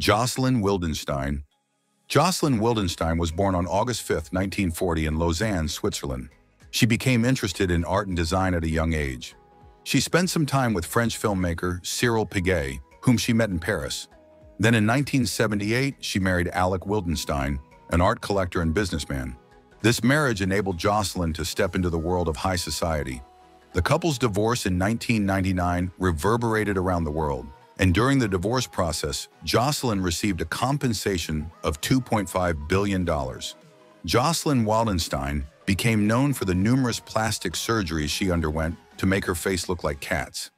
Jocelyn Wildenstein Jocelyn Wildenstein was born on August 5, 1940 in Lausanne, Switzerland. She became interested in art and design at a young age. She spent some time with French filmmaker Cyril Piguet, whom she met in Paris. Then in 1978, she married Alec Wildenstein, an art collector and businessman. This marriage enabled Jocelyn to step into the world of high society. The couple's divorce in 1999 reverberated around the world, and during the divorce process, Jocelyn received a compensation of $2.5 billion. Jocelyn Wildenstein became known for the numerous plastic surgeries she underwent to make her face look like cats.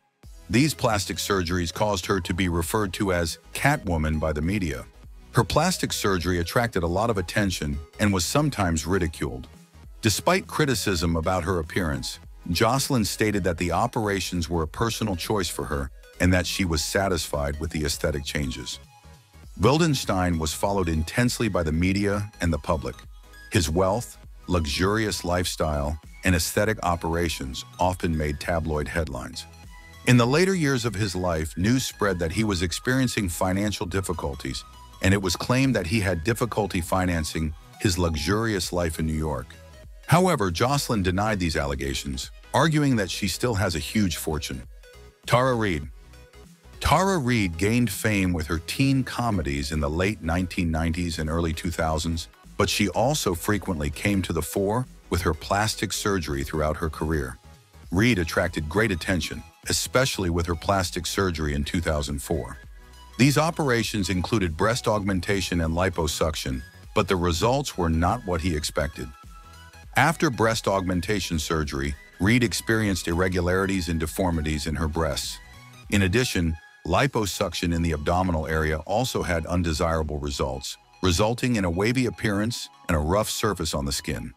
These plastic surgeries caused her to be referred to as Catwoman by the media. Her plastic surgery attracted a lot of attention and was sometimes ridiculed. Despite criticism about her appearance, Jocelyn stated that the operations were a personal choice for her and that she was satisfied with the aesthetic changes. Wildenstein was followed intensely by the media and the public. His wealth, luxurious lifestyle, and aesthetic operations often made tabloid headlines. In the later years of his life, news spread that he was experiencing financial difficulties, and it was claimed that he had difficulty financing his luxurious life in New York. However, Jocelyn denied these allegations, arguing that she still has a huge fortune. Tara Reid Tara Reid gained fame with her teen comedies in the late 1990s and early 2000s, but she also frequently came to the fore with her plastic surgery throughout her career. Reid attracted great attention, especially with her plastic surgery in 2004. These operations included breast augmentation and liposuction, but the results were not what he expected. After breast augmentation surgery, Reid experienced irregularities and deformities in her breasts. In addition, liposuction in the abdominal area also had undesirable results, resulting in a wavy appearance and a rough surface on the skin.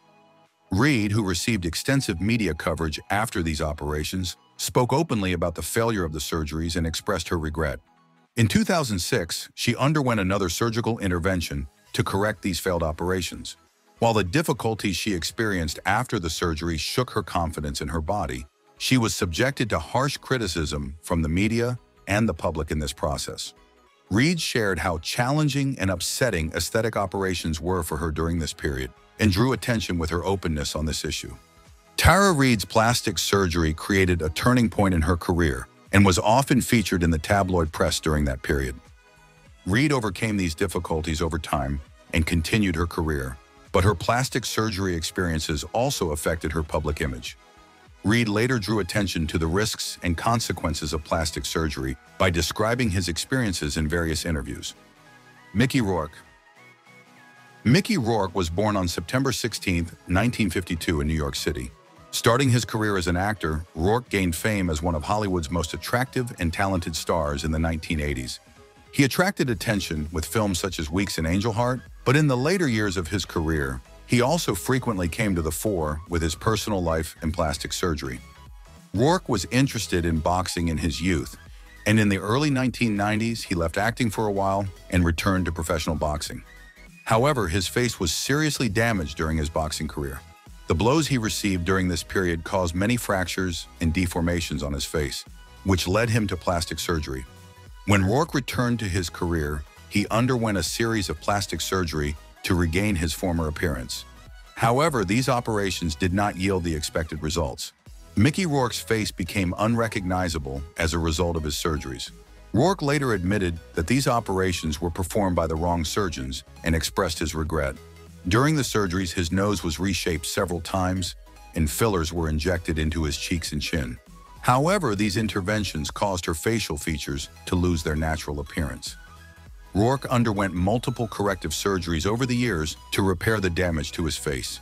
Reid, who received extensive media coverage after these operations, spoke openly about the failure of the surgeries and expressed her regret. In 2006, she underwent another surgical intervention to correct these failed operations. While the difficulties she experienced after the surgery shook her confidence in her body, she was subjected to harsh criticism from the media and the public in this process. Reid shared how challenging and upsetting aesthetic operations were for her during this period and drew attention with her openness on this issue. Tara Reid's plastic surgery created a turning point in her career and was often featured in the tabloid press during that period. Reid overcame these difficulties over time and continued her career, but her plastic surgery experiences also affected her public image. Reid later drew attention to the risks and consequences of plastic surgery by describing his experiences in various interviews. Mickey Rourke Mickey Rourke was born on September 16, 1952 in New York City. Starting his career as an actor, Rourke gained fame as one of Hollywood's most attractive and talented stars in the 1980s. He attracted attention with films such as Weeks in Angel Heart, but in the later years of his career, he also frequently came to the fore with his personal life and plastic surgery. Rourke was interested in boxing in his youth, and in the early 1990s, he left acting for a while and returned to professional boxing. However, his face was seriously damaged during his boxing career. The blows he received during this period caused many fractures and deformations on his face, which led him to plastic surgery. When Rourke returned to his career, he underwent a series of plastic surgery to regain his former appearance. However, these operations did not yield the expected results. Mickey Rourke's face became unrecognizable as a result of his surgeries. Rourke later admitted that these operations were performed by the wrong surgeons and expressed his regret. During the surgeries, his nose was reshaped several times and fillers were injected into his cheeks and chin. However, these interventions caused her facial features to lose their natural appearance. Rourke underwent multiple corrective surgeries over the years to repair the damage to his face.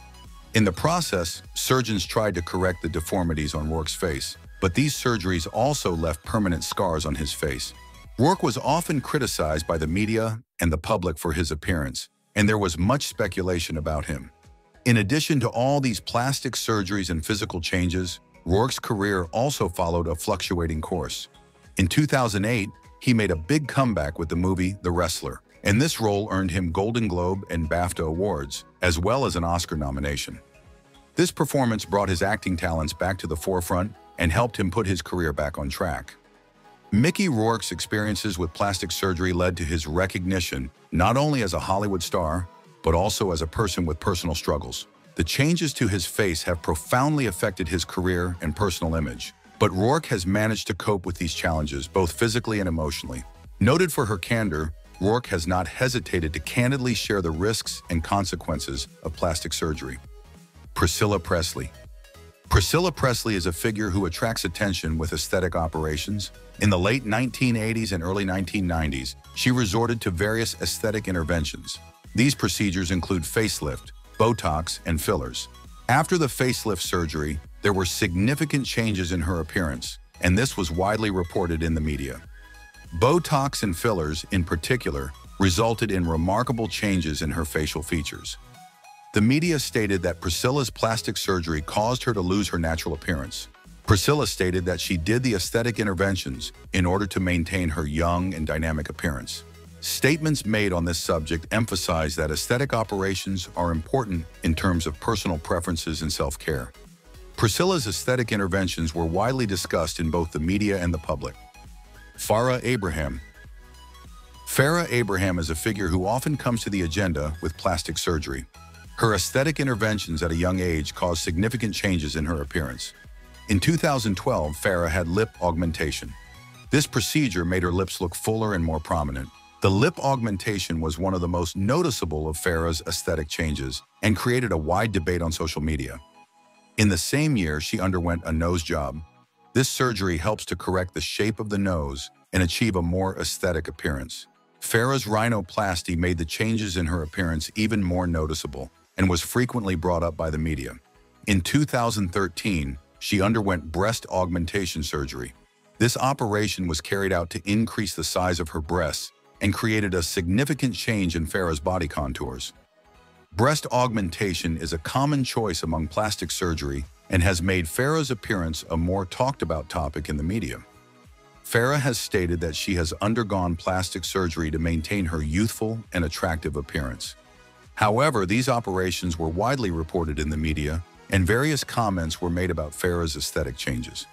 In the process, surgeons tried to correct the deformities on Rourke's face, but these surgeries also left permanent scars on his face. Rourke was often criticized by the media and the public for his appearance, and there was much speculation about him. In addition to all these plastic surgeries and physical changes, Rourke's career also followed a fluctuating course. In 2008, he made a big comeback with the movie The Wrestler, and this role earned him Golden Globe and BAFTA awards, as well as an Oscar nomination. This performance brought his acting talents back to the forefront and helped him put his career back on track. Mickey Rourke's experiences with plastic surgery led to his recognition not only as a Hollywood star, but also as a person with personal struggles. The changes to his face have profoundly affected his career and personal image. But Rourke has managed to cope with these challenges, both physically and emotionally. Noted for her candor, Rourke has not hesitated to candidly share the risks and consequences of plastic surgery. Priscilla Presley Priscilla Presley is a figure who attracts attention with aesthetic operations. In the late 1980s and early 1990s, she resorted to various aesthetic interventions. These procedures include facelift, Botox, and fillers. After the facelift surgery, there were significant changes in her appearance, and this was widely reported in the media. Botox and fillers, in particular, resulted in remarkable changes in her facial features. The media stated that Priscilla's plastic surgery caused her to lose her natural appearance. Priscilla stated that she did the aesthetic interventions in order to maintain her young and dynamic appearance. Statements made on this subject emphasize that aesthetic operations are important in terms of personal preferences and self-care. Priscilla's aesthetic interventions were widely discussed in both the media and the public. Farrah Abraham Farrah Abraham is a figure who often comes to the agenda with plastic surgery. Her aesthetic interventions at a young age caused significant changes in her appearance. In 2012, Farrah had lip augmentation. This procedure made her lips look fuller and more prominent. The lip augmentation was one of the most noticeable of Farrah's aesthetic changes and created a wide debate on social media. In the same year, she underwent a nose job. This surgery helps to correct the shape of the nose and achieve a more aesthetic appearance. Farrah's rhinoplasty made the changes in her appearance even more noticeable and was frequently brought up by the media. In 2013, she underwent breast augmentation surgery. This operation was carried out to increase the size of her breasts and created a significant change in Farrah's body contours. Breast augmentation is a common choice among plastic surgery and has made Farrah's appearance a more talked about topic in the media. Farrah has stated that she has undergone plastic surgery to maintain her youthful and attractive appearance. However, these operations were widely reported in the media, and various comments were made about Farrah's aesthetic changes.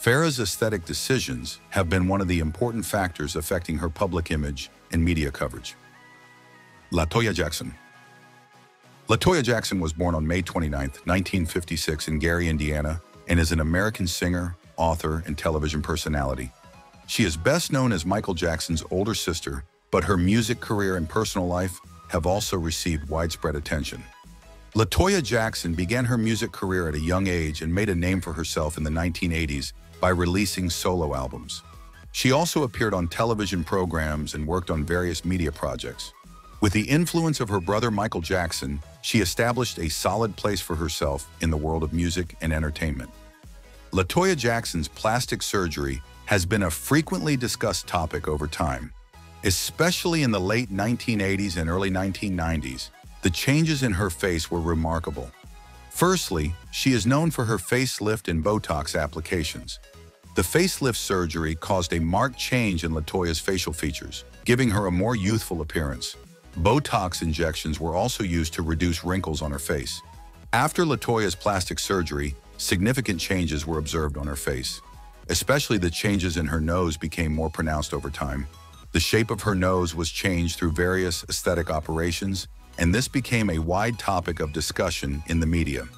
Farrah's aesthetic decisions have been one of the important factors affecting her public image and media coverage. Latoya Jackson Latoya Jackson was born on May 29, 1956 in Gary, Indiana, and is an American singer, author, and television personality. She is best known as Michael Jackson's older sister, but her music career and personal life have also received widespread attention. Latoya Jackson began her music career at a young age and made a name for herself in the 1980s by releasing solo albums. She also appeared on television programs and worked on various media projects. With the influence of her brother Michael Jackson, she established a solid place for herself in the world of music and entertainment. Latoya Jackson's plastic surgery has been a frequently discussed topic over time. Especially in the late 1980s and early 1990s, the changes in her face were remarkable. Firstly, she is known for her facelift and Botox applications. The facelift surgery caused a marked change in Latoya's facial features, giving her a more youthful appearance. Botox injections were also used to reduce wrinkles on her face. After Latoya's plastic surgery, significant changes were observed on her face. Especially the changes in her nose became more pronounced over time. The shape of her nose was changed through various aesthetic operations, and this became a wide topic of discussion in the media.